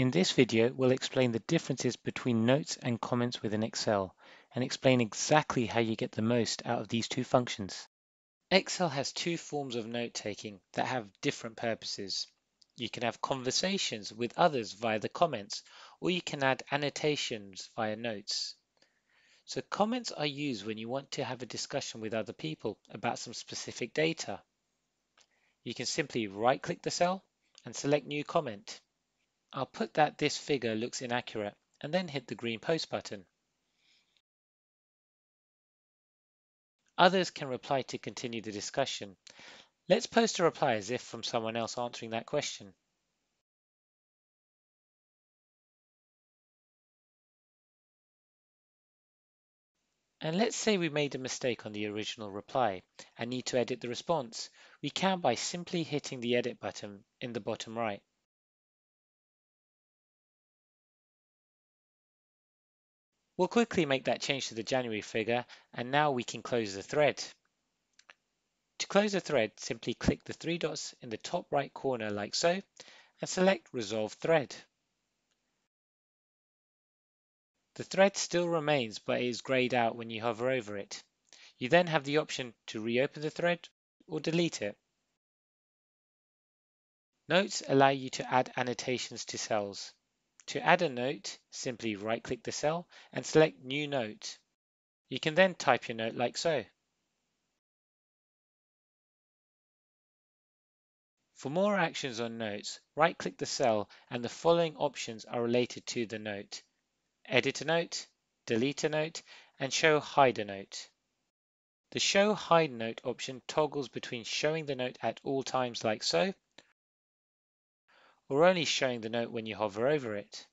In this video, we'll explain the differences between notes and comments within Excel and explain exactly how you get the most out of these two functions. Excel has two forms of note-taking that have different purposes. You can have conversations with others via the comments, or you can add annotations via notes. So comments are used when you want to have a discussion with other people about some specific data. You can simply right-click the cell and select New Comment. I'll put that this figure looks inaccurate and then hit the green post button. Others can reply to continue the discussion. Let's post a reply as if from someone else answering that question. And let's say we made a mistake on the original reply and need to edit the response. We can by simply hitting the edit button in the bottom right. We'll quickly make that change to the January figure and now we can close the thread. To close the thread, simply click the three dots in the top right corner like so and select Resolve Thread. The thread still remains but it is grayed out when you hover over it. You then have the option to reopen the thread or delete it. Notes allow you to add annotations to cells. To add a note, simply right-click the cell and select New Note. You can then type your note like so. For more actions on notes, right-click the cell and the following options are related to the note. Edit a note, delete a note, and show hide a note. The Show Hide Note option toggles between showing the note at all times like so, or only showing the note when you hover over it.